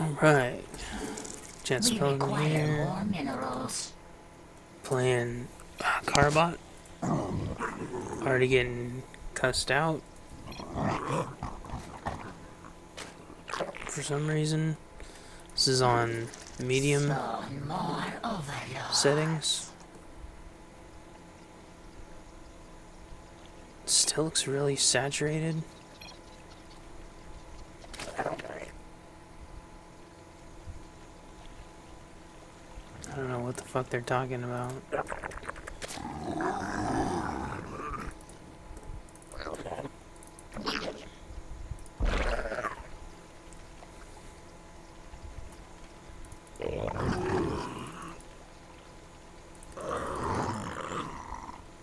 Alright. Chance We Pilgrim require here. more minerals. Playing uh, Carbot. Already getting cussed out. For some reason. This is on medium Spawn more overlord. settings. Still looks really saturated. I don't know what the fuck they're talking about.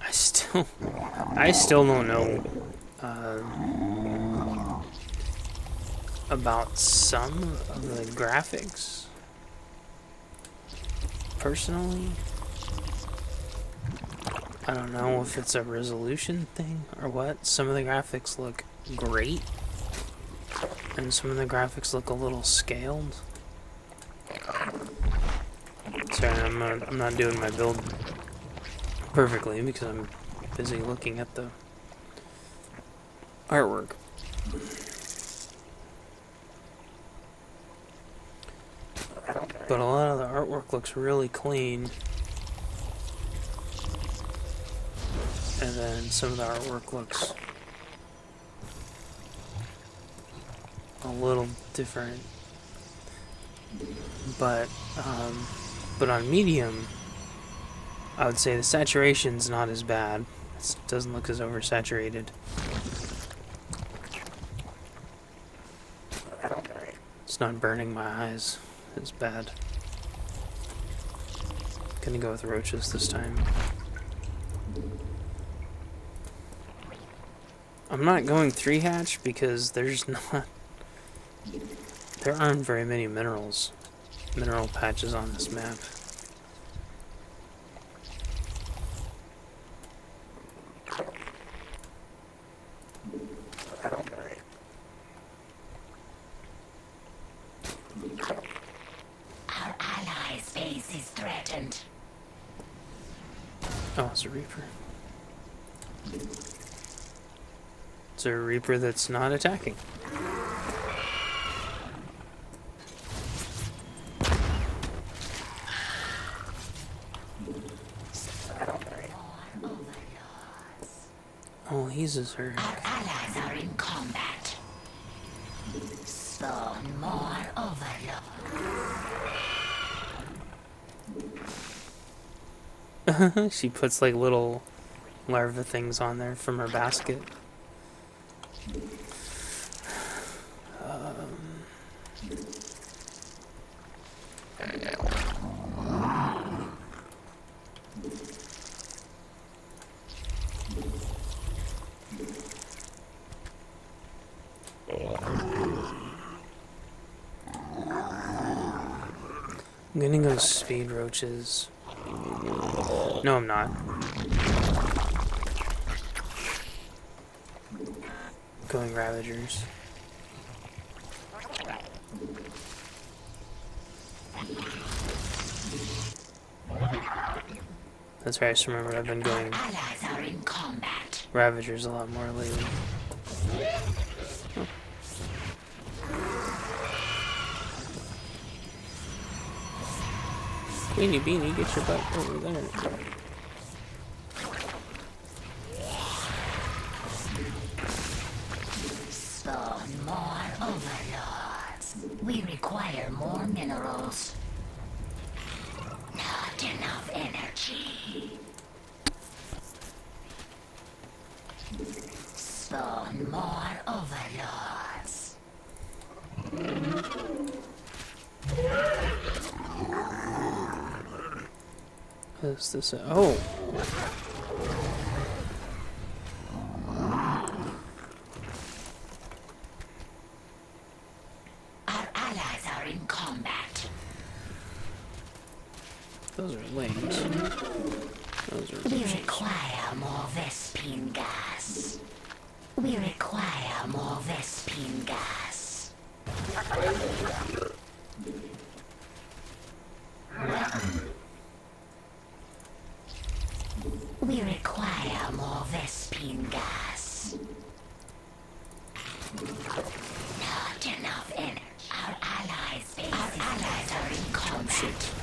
I still, I still don't know uh, about some of the graphics. Personally, I don't know if it's a resolution thing or what. Some of the graphics look great, and some of the graphics look a little scaled. Sorry, I'm not, I'm not doing my build perfectly because I'm busy looking at the artwork. But a lot of the artwork looks really clean. And then some of the artwork looks a little different. But um, but on medium, I would say the saturation's not as bad. It doesn't look as oversaturated. It's not burning my eyes as bad. Gonna go with roaches this time. I'm not going three hatch because there's not. There aren't very many minerals, mineral patches on this map. Our allies' base is threatened. Oh, it's a Reaper. A Reaper that's not attacking. Oh, he's a Zerg. Our allies are in combat. Spawn more overlord. she puts like little larva things on there from her basket. I'm gonna go speed roaches. No, I'm not. Going Ravagers. That's right, I just remembered I've been going Allies are in combat. Ravagers a lot more lately. Beanie Beanie, get your butt over there. Spawn more overlords. We require more minerals. Not enough energy. Spawn more overlords. What's this? Oh! Our allies are in combat. Those are lanes. Those are We require more Vespene gas. We require more Vespene gas. shit.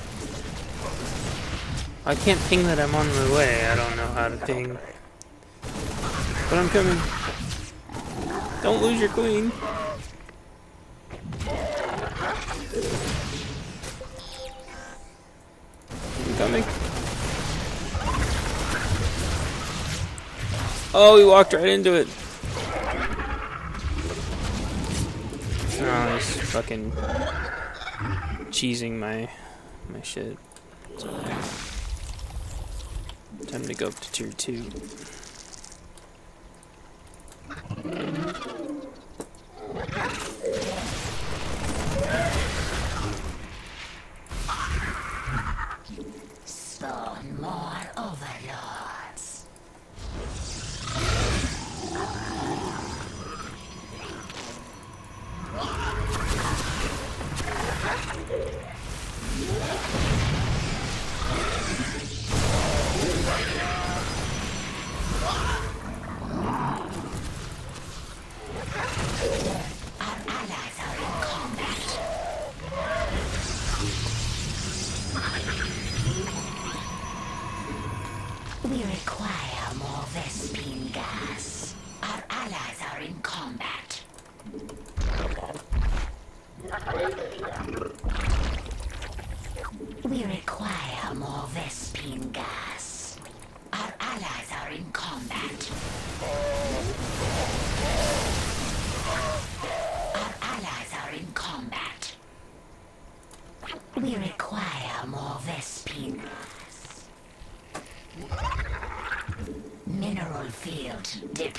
I can't ping that I'm on my way. I don't know how to ping. But I'm coming. Don't lose your queen. I'm coming. Oh, he walked right into it. Oh, he's fucking cheesing my my shit. Time to go up to tier 2.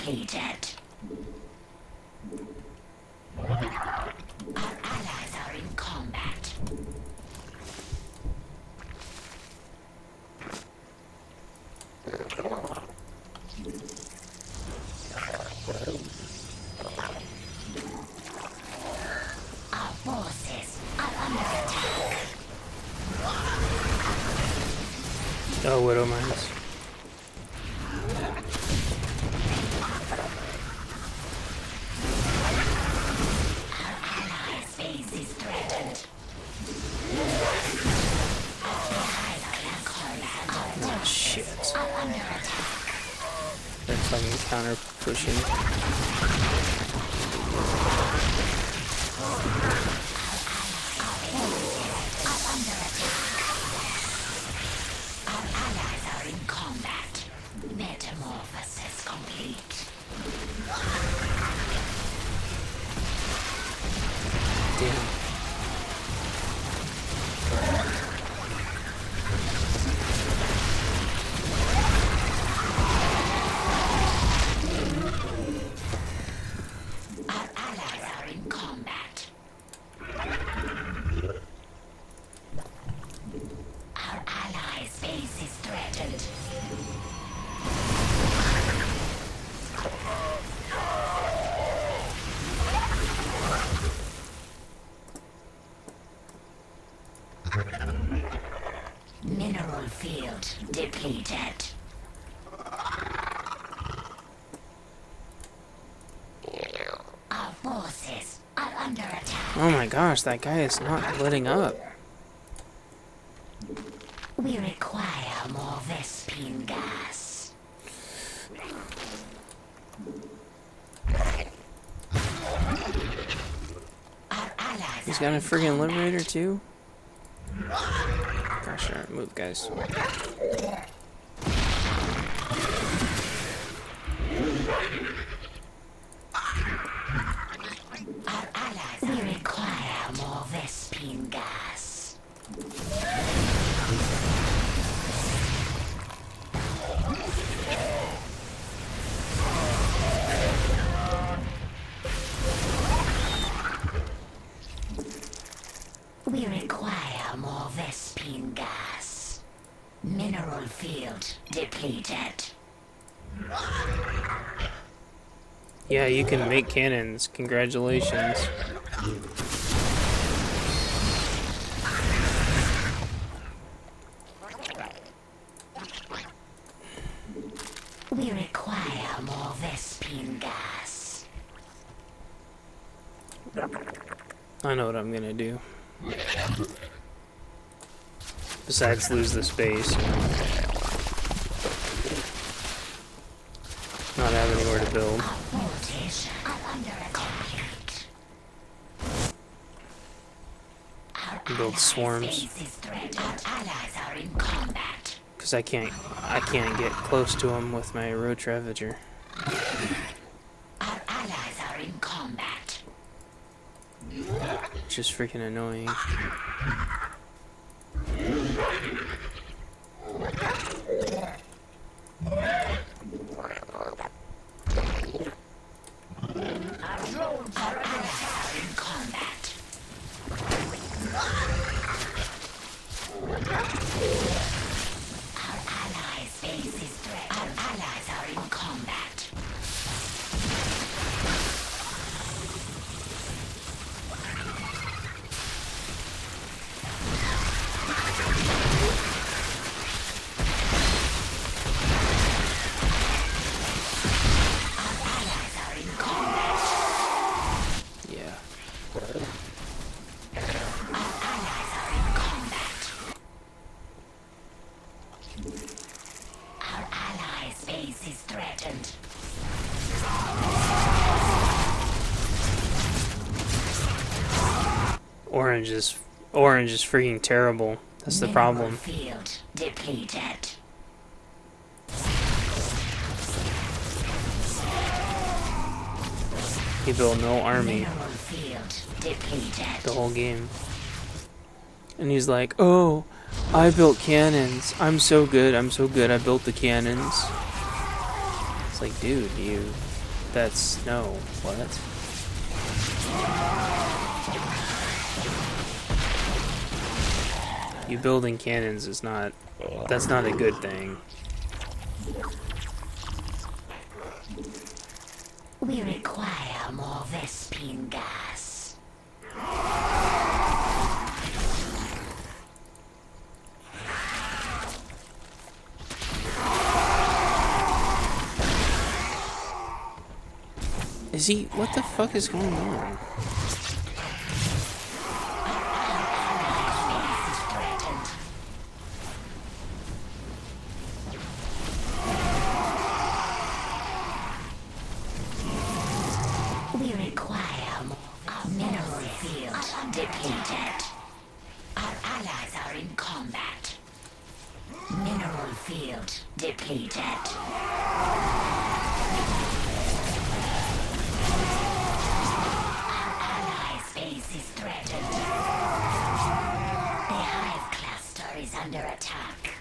Depleted. Our allies are in combat. Our forces are under attack. Oh, Widow complete. Damn. Field depleted. Our forces are under attack. Oh my gosh, that guy is not letting up. We require more Vespene gas. Our allies He's got a in friggin' liberator too? Alright, move guys. More gas. Mineral field depleted. Yeah, you can make cannons. Congratulations. We require more Vespene gas. I know what I'm gonna do. Besides lose the space. Not have anywhere to build. Mortician are under attack. Our Build swarms. base is threatened. Our allies are in combat. Because I can't, I can't get close to them with my roach ravager. Our allies are in combat. Which is freaking annoying. Orange is, orange is freaking terrible. That's the problem. Field depleted. He built no army the whole game. And he's like, oh, I built cannons. I'm so good. I'm so good. I built the cannons. It's like, dude, you, that's, no, what? You building cannons is not, that's not a good thing. We require more Vespene gas. Is he, what the fuck is going on? Under attack.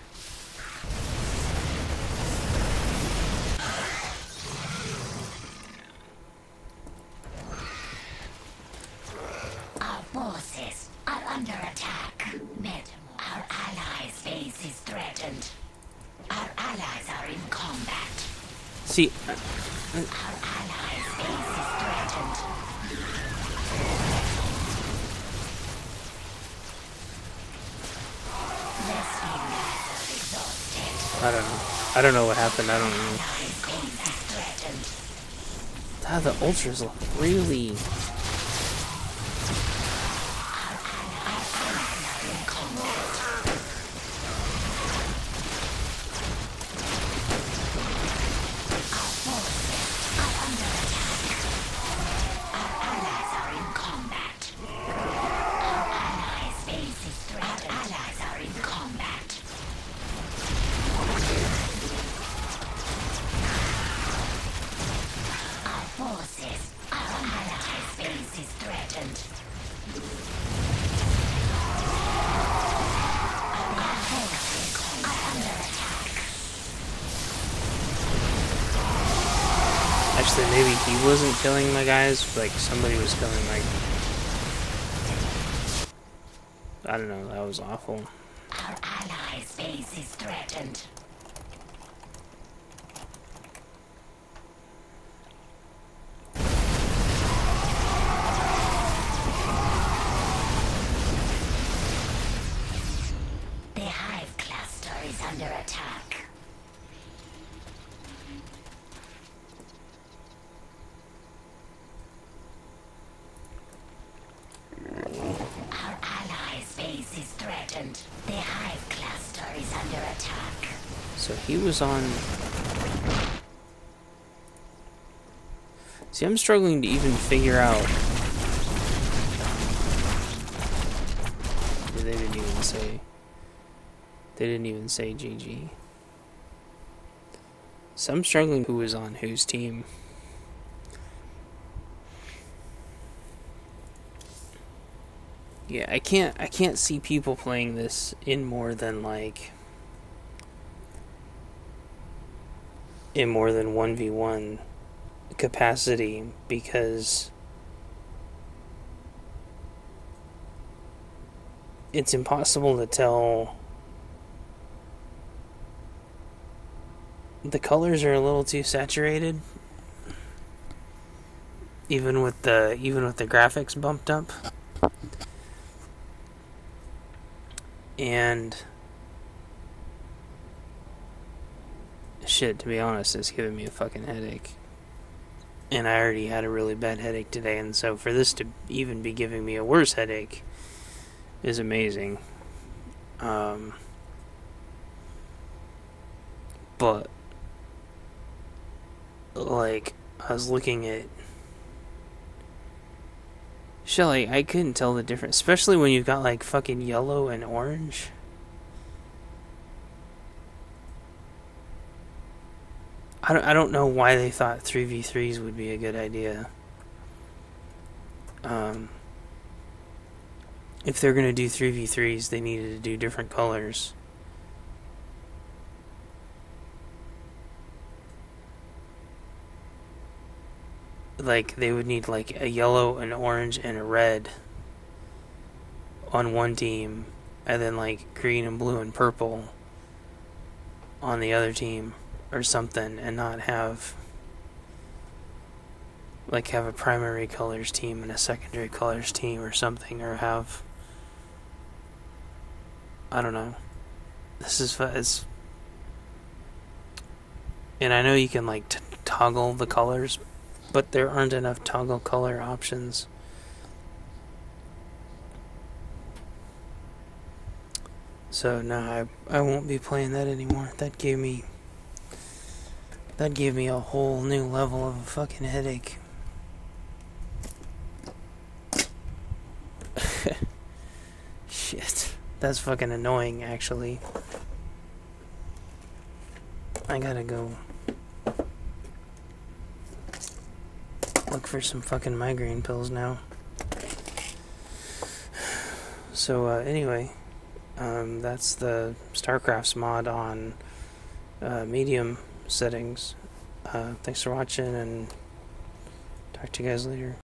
Our forces are under attack. Our allies' base is threatened. Our allies are in combat. See, I don't know. I don't know what happened. I don't know. Allies' base is threatened. Ah, the ultras look really. Forces, our allies' base is threatened. Our forces are under attack. Actually, maybe he wasn't killing my guys. Like somebody was killing my. I don't know. That was awful. Our allies' base is threatened. Is under attack. Our base is threatened. The hive cluster is under attack. So he was on. See, I'm struggling to even figure out. They didn't even say. They didn't even say GG. So I'm struggling who was on whose team. Yeah, I can't I can't see people playing this in more than like in more than 1v1 capacity because it's impossible to tell the colors are a little too saturated. Even with the even with the graphics bumped up. And shit to be honest it's giving me a fucking headache. And I already had a really bad headache today and so for this to even be giving me a worse headache is amazing. Um but like I was looking at Shelly, I couldn't tell the difference, especially when you've got like fucking yellow and orange. I don't, I don't know why they thought 3v3s would be a good idea. Um, if they're going to do 3v3s, they needed to do different colors. Like they would need like a yellow, an orange, and a red on one team, and then like green and blue and purple on the other team or something, and not have like have a primary colors team and a secondary colors team or something, or have I don't know. This is it's, and I know you can like t- toggle the colors, but there aren't enough toggle color options. So no, I I won't be playing that anymore. That gave me that gave me a whole new level of a fucking headache. Shit. That's fucking annoying actually. I gotta go look for some fucking migraine pills now. So uh, anyway, um, that's the StarCrafts mod on uh, medium settings. Uh, thanks for watching, and talk to you guys later.